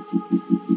Gracias.